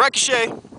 Ricochet!